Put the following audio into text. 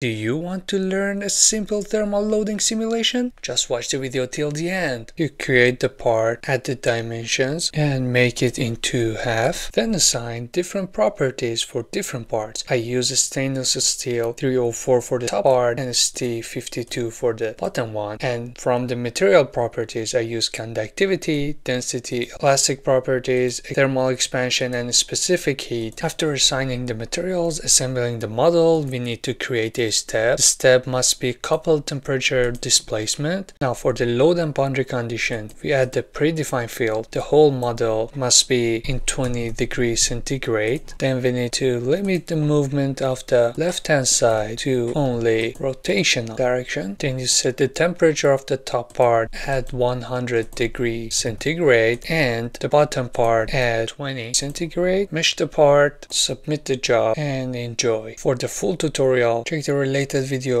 Do you want to learn a simple thermal loading simulation? Just watch the video till the end. You create the part, add the dimensions and make it into half. Then assign different properties for different parts. I use stainless steel 304 for the top part and ST52 for the bottom one. And from the material properties I use conductivity, density, elastic properties, thermal expansion and specific heat. After assigning the materials, assembling the model, we need to create a step. The step must be coupled temperature displacement. Now for the load and boundary condition, we add the predefined field. The whole model must be in 20 degrees centigrade. Then we need to limit the movement of the left hand side to only rotational direction. Then you set the temperature of the top part at 100 degrees centigrade and the bottom part at 20 centigrade. Mesh the part, submit the job and enjoy. For the full tutorial, check the related video